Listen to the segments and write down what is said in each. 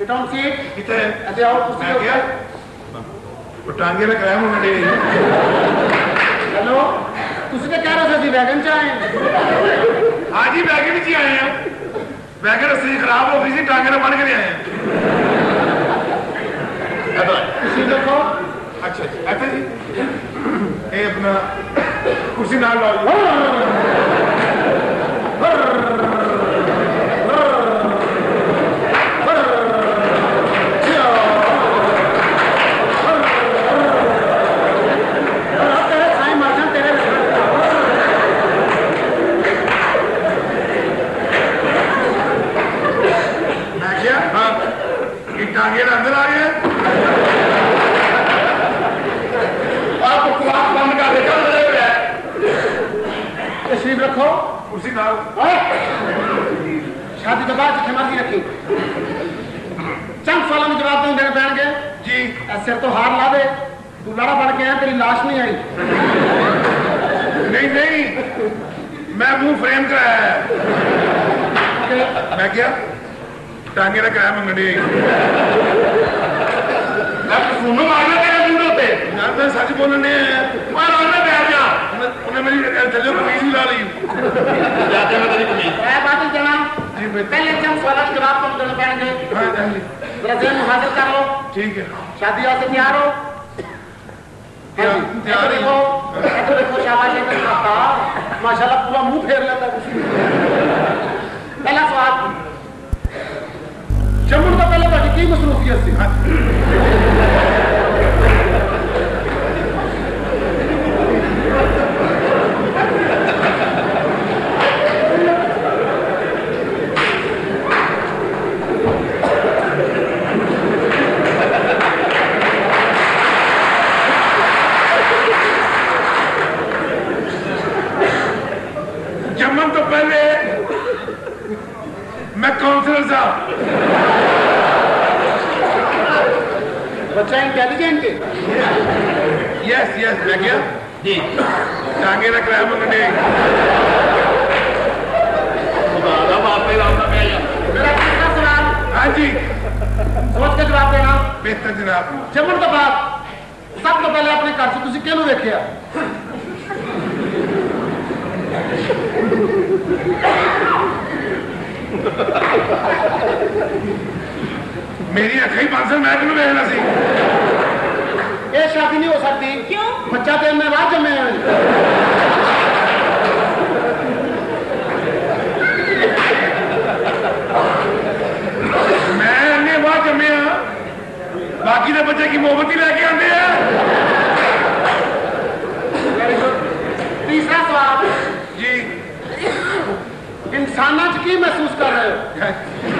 You don't see it? It's a, Are they all Pussy टांगेला काय म्हणाले hello तुझं काय रस अशी वॅगनच्या आहे आजी वैगन जी आए हैं। वैगन सी खराब हो गई थी टांगेला बन के आए हैं। कुर्सी देखो। अच्छा अच्छा। जी। ये अपना कुर्सी नाल लाओ। हाँ। ਸ਼ਾਦੀ ਤੋਂ ਬਾਅਦ ਜਿੱਥੇ ਮਰਜ਼ੀ ਰੱਖੀ ਚੰਦ ਸਵਾਲਾਂ ਦੇ ਜਵਾਬ ਤੁਹਾਨੂੰ ਦੇਣੇ ਪੈਣਗੇ ਜੀ ਇਹ ਸਿਰ ਤੋਂ ਹਾਰ ਲਾ ਦੇ ਤੂੰ ਲੜਾ ਬਣ ਕੇ ਆਇਆ ਤੇਰੀ ਲਾਸ਼ ਨਹੀਂ ਆਈ ਨਹੀਂ ਨਹੀਂ ਮੈਂ ਮੂੰਹ ਫਰੇਮ ਕਰਾਇਆ ਹੈ ਤੇ ਮੈਂ ਕਿਹਾ ਟਾਂਗੇ ਦਾ ਕਿਰਾਇਆ ਮੰਗਣ ਦੇ ਮੈਂ ਸੁਣੋ ਮਾਰਨਾ ਤੇਰੇ ਮੂੰਹ ਦੇ ਉੱਤੇ ਨਾ ਤਾਂ ਸੱਚ ਬੋਲਣ ਨੇ ਮੈਂ ਰਾਣਾ ਬੈਠ ਜਾ ਉਹਨੇ- ਉਹਨੇ ਮੇਰੀ ਥੱਲੇ ਕਮੀਜ਼ ਵੀ ਲਾ ਲਈ ਜਾਂਦੇ ਮੈਂ ਤੇਰੀ ਕਮੀਜ਼ ਇਹ ਬਾਤ ਹੀ ਜਾਣਾ पहले जब सवाल जवाब तुम दोनों पहनेंगे जहन हाजिर कर लो। ठीक है। शादी वास्ते तैयार हो। हाँ देखो देखो शाबाश माशाल्लाह पूरा मुँह फेर लेता पहला सवाल। जमुन तो पहले बड़ी की मसरूफियत थी? हाँ इंटेलिजेंट है यस यस मैं क्या जी टांगे किराया मंगने मेरा हाँ जी। सोच के जवाब देना। बेहतर जनाब। तो बाद सब तो पहले अपने घर से देखिया मेरी अखा ही बंद सन मैं किहनू देखना सी। शादी नहीं हो सकती। क्यों? बच्चा तो जमे। मैं बाहर जमे बाकी के बच्चे की मोहब्बत ही लेके आते हैं। तीसरा सवाल। जी। इंसाना च की महसूस कर रहे हो?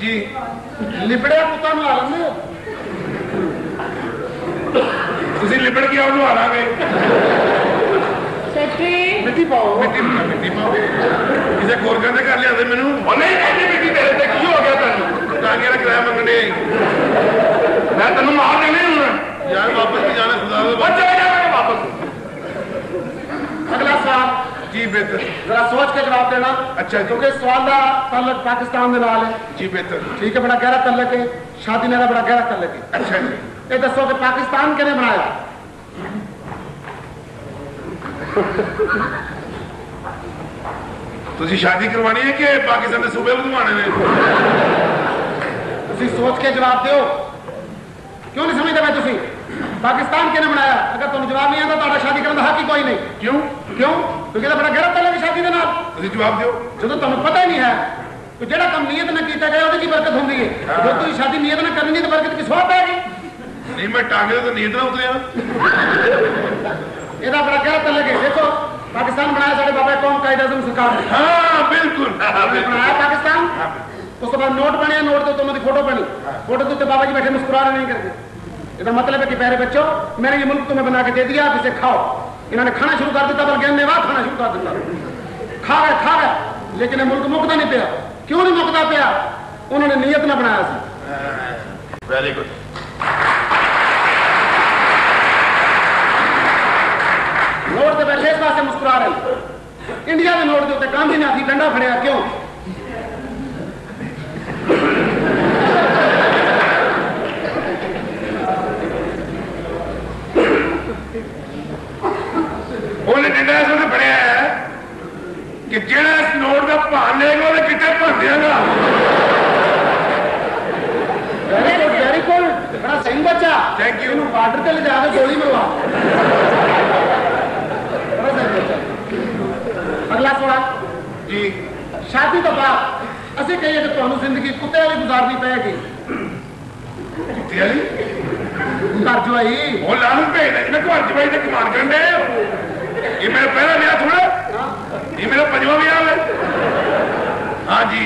ਜੀ ਲਿਪੜਿਆ ਪੁੱਤਾਂ ਨੂੰ ਆ ਲੰਦੇ ਤੁਸੀਂ ਲਿਪੜ ਕੇ ਉਹਨੂੰ ਆ ਲਾਂਗੇ ਮਿੱਟੀ ਪਾਓ। ਮਿੱਟੀ ਮਿੱਟੀ ਪਾਓ। ਕਿਸੇ ਕੋਰ ਕਰਦੇ ਕਰ ਲਿਆਦੇ ਮੈਨੂੰ। ਉਹ ਨਹੀਂ ਕਹਿੰਦੀ ਮਿੱਟੀ ਤੇਰੇ ਤੇ ਕੀ ਹੋ ਗਿਆ ਤੈਨੂੰ? ਤਾਂ ਕਿਹੜਾ ਕਿਰਾਇਆ ਮੰਗਣੇ। ਮੈਂ ਤੈਨੂੰ ਮਾਰ ਦੇਣੇ ਹੁਣ। ਯਾਰ ਵਾਪਸ ਨਹੀਂ ਜਾਣਾ ਖੁਦਾ ਦੇ ਬੱਚੇ ਜਾ ਵਾਪਸ। ਅਗਲਾ ਸਾਲ जी बेहतर। जरा सोच के जवाब देना। अच्छा तो क्योंकि सवाल का तलक पाकिस्तान के नाल है। जी बेहतर। ठीक है बड़ा गहरा तलक है। शादी ने बड़ा गहरा तलक है। अच्छा जी ये दसो कि पाकिस्तान किने बनाया? तुझी शादी करवानी है कि पाकिस्तान के सूबे बनवाने ने? तुम सोच के जवाब दो क्यों नहीं समझते मैं तुम पाकिस्तान किने बनाया? अगर तुम जवाब नहीं आता तो शादी करने का हक ही कोई नहीं। क्यों? क्यों? क्योंकि तो बड़ा गहरा ताल्लुक है शादी के नाल ਤੁਸੀਂ ਜਵਾਬ ਦਿਓ ਜਦੋਂ ਤੁਹਾਨੂੰ ਪਤਾ ਹੀ ਨਹੀਂ ਹੈ ਕਿ ਜਿਹੜਾ ਕੰਮ ਨੀਅਤ ਨਾਲ ਕੀਤਾ ਗਿਆ ਉਹਦੇ ਕੀ ਬਰਕਤ ਹੁੰਦੀ ਹੈ ਜਦੋਂ ਤੁਸੀਂ ਸ਼ਾਦੀ ਨੀਅਤ ਨਾਲ ਕਰਨੀ ਨਹੀਂ ਤਾਂ ਬਰਕਤ ਕਿਸ ਵਾਰ ਪੈਗੀ ਨਹੀਂ ਮੈਂ ਟਾਂਗੇ ਤੋਂ ਨੀਂਦ ਨਾ ਉਤਰਿਆ ਇਹਦਾ ਬੜਾ ਗਲਤ ਲੱਗੇ ਦੇਖੋ ਪਾਕਿਸਤਾਨ सरकार ने हाँ बिल्कुल हमने बनाया पाकिस्तान ਉਸ ਤੋਂ ਬਾਅਦ ਨੋਟ ਬਣਿਆ ਨੋਟ ਦੇ ਉੱਤੇ ਉਹਨਾਂ ਦੀ ਫੋਟੋ ਬਣੀ फोटो के ऊपर बाबा जी बैठे मुस्कुरा रहे नहीं करके इसका मतलब है कि प्यारे बच्चों मैंने ये मुल्क तुम्हें बना के दे दिया आप इसे खाओ इन्होंने खाना शुरू कर दिता पर गेंद ने वाह खाना शुरू कर दिता खा रहा खा रहा लेकिन मुल्क मुकदा नहीं पिया। क्यों नहीं मुकदा पिया? उन्होंने नीयत ना बनाया सी। वेरी गुड नोट तो बैठे इस वास्ते मुस्कुरा रहे। इंडिया के नोट के उत्ते गांधी ने आती डंडा फड़िया क्यों? ਉਹਨੇ ਡੰਡਾ ਸੋਨੇ ਫੜਿਆ ਕਿ ਜਿਹੜਾ ਇਸ ਨੋਟ ਦਾ ਭਾਨ ਲੇਗਾ ਉਹਨੇ ਕਿੱਥੇ ਭੰਨ ਦੇਗਾ ਵੈਰੀ ਗੁੱਡ ਵੈਰੀ ਗੁੱਡ ਬੜਾ ਸਹੀ ਬੱਚਾ ਥੈਂਕ ਯੂ ਨੂੰ ਬਾਰਡਰ ਤੇ ਲਿਜਾ ਕੇ ਗੋਲੀ ਮਰਵਾ ਅਗਲਾ ਸੋਣਾ ਜੀ ਸ਼ਾਦੀ ਤੋਂ ਬਾਅਦ ਅਸੀਂ ਕਹੀਏ ਕਿ ਤੁਹਾਨੂੰ ਜ਼ਿੰਦਗੀ ਕੁੱਤੇ ਵਾਲੀ ਗੁਜ਼ਾਰਨੀ ਪਏਗੀ ਕੁੱਤੇ ਵਾਲੀ ਘਰ ਜਵਾਈ ਉਹ ਲਾਲੂ ਭੇਜਦਾ ਇਹਨਾਂ ਘਰ ਜਵਾਈ ਤੇ ਕਮਾਨ ਕਰਨ ਦੇ ये मेरा पहला ब्याह थोड़ा? ये मेरा पंजवा ब्याह है। हाँ जी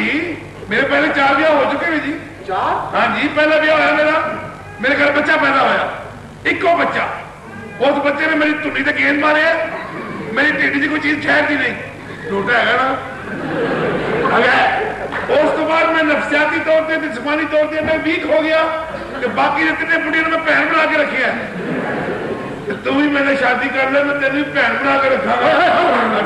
मेरे पहले चार ब्याह हो चुके हैं जी। चार? हाँ जी पहला ब्याह होया मेरा। मेरे घर बच्चा पैदा होया। इको बच्चा। उस बच्चे ने मेरी धुनी से गेंद मारे है। मेरी ढिडी च कोई चीज़ ठहरती नहीं। टूटा है ना? अगर उस तो बाद मैं नफसियाती तौर पर जिसमानी तौर पर मैं वीक हो गया। बाकी जितने बुढ़िया ने मैं पैर बना के रखे हैं। ਤੇ ਤੂੰ ਵੀ ਮੈਨੇ ਸ਼ਾਦੀ ਕਰ ਲੈ ਮੈਂ ਤੈਨੂੰ ਵੀ ਭੈਣ ਬਣਾ ਕੇ ਰੱਖਾਂਗਾ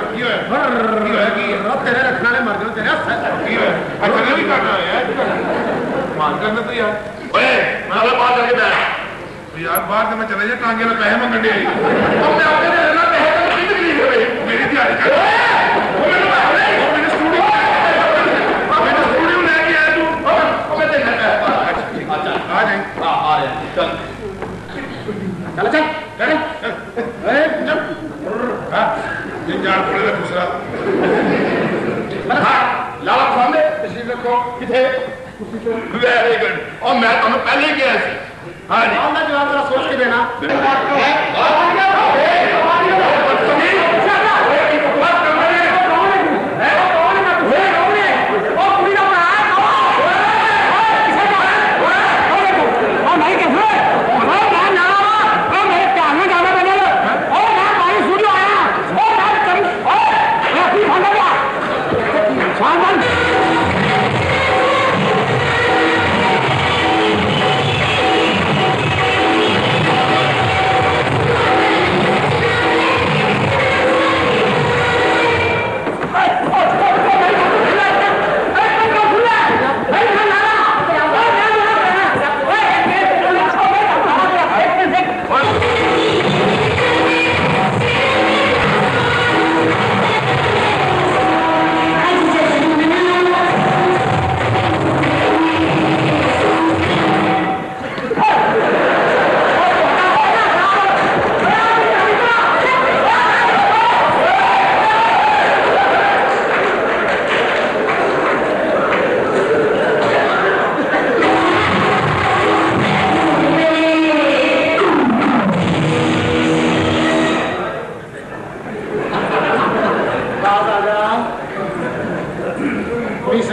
ਕੀ ਹੋਇਆ ਕੀ ਹੋਇਆ ਕੀ ਹੈ? ਰੱਬ ਤੇਰੇ ਰੱਖਣ ਵਾਲੇ ਮਰ ਜਾਣ ਤੇਰੇ ਹੱਥ ਕੀ ਹੋਇਆ ਅੱਛਾ ਵੀ ਕਰਨਾ ਯਾਰ ਮਾਨ ਕਰਨਾ ਤੂੰ ਯਾਰ ਓਏ ਮੈਂ ਤਾਂ ਬਾਹਰ ਕਰਕੇ ਬੈਠ ਯਾਰ ਬਾਹਰ ਤੇ ਮੈਂ ਚਲੇ ਜਾ ਟਾਂਗੇ ਨਾਲ ਪੈਸੇ ਮੰਗਣ ਦੇ ਉਹ ਮੈਂ ਆਪਣੇ ਦੇ ਨਾਲ ਪੈਸੇ ਤਾਂ ਕਿੰਨੀ ਤਕਲੀਫ ਹੋਵੇ ਮੇਰੀ ਦਿਹਾੜੀ ਕਰ किया हाँ जी। जवाब सोच के देना। हाँ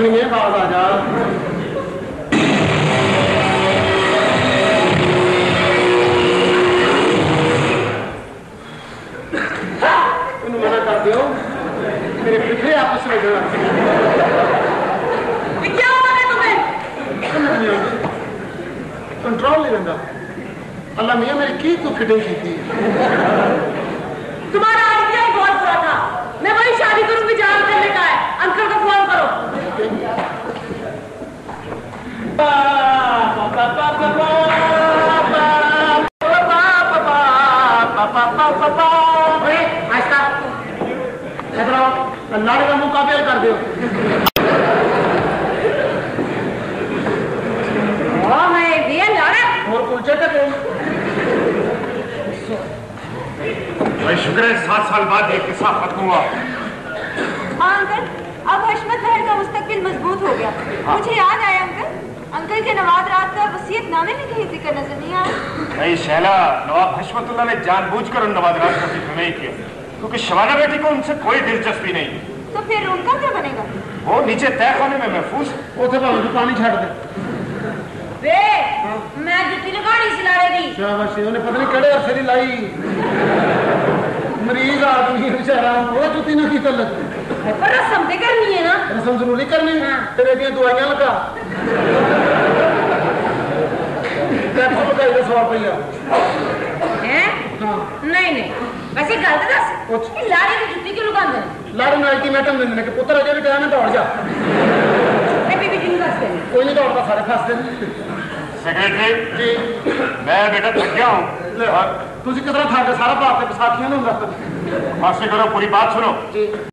रखेंगे बाज आजा मना कर दियो। मेरे बिखरे आपस में जड़ा कंट्रोल नहीं रहा अल्लाह मियाँ मेरी की तू फिटिंग की थी? सात साल बाद मुस्तकबिल मज़बूत हो गया। हाँ। मुझे याद आया अंकल। अंकल के नवाज़ रात का वसीयत नामे में कहीं ज़िक्र नज़र नहीं आया? नहीं शैला नवाब हशमतुल्ला ने जानबूझकर उन नवाज़ रात का ज़िक्र नहीं किया क्योंकि शवाना बेटी को उनसे कोई दिलचस्पी नहीं तो फिर उनका क्या बनेगा? वो नीचे तय खाने में महफूज वो तो भावे पानी छाट दे। वे मैं जुत्ती लगानी सिला रही थी। शाबाश उन्हें पता नहीं केड़े अरसे दी लाई। मरीज़ आदमी बेचारा वो जुत्ती ना की तलक पर रसम ते करनी है ना। रसम ज़रूरी करनी है। हाँ। तेरे दी दवाइयाँ लगा। ਬਕਾਈ ਦਾ 100 ਰੁਪਇਆ हैं ਹਾਂ नहीं नहीं वैसे गल तो दस कुछ? ये लाड़ी की जुत्ती क्यों लगांदे ने ਲੜ ਨੂੰ ਅਲਟੀਮੇਟਮ ਦਿੰਦੇ ਨੇ ਕਿ ਪੁੱਤਰ ਅਜੇ ਵੀ ਟਾਈਮ ਹੈ ਦੌੜ ਜਾ मैं बीबी जी दस देनी ਕੋਈ ਨਹੀਂ ਦੌੜਦਾ ਸਾਰੇ ਫਸਦੇ ਨੇ सेक्रेटरी ਜੀ मैं बेटा थक गया हूँ ਲੈ, ਤੁਸੀਂ ਕਿਸ ਤਰ੍ਹਾਂ ਥੱਕ ਗਏ? ਸਾਰਾ ਭਾਰਤ ਤੇ ਵਿਸਾਖੀਆਂ ਨੂੰ ਹੁੰਦਾ मास्टर करो पूरी बात सुनो ਜੀ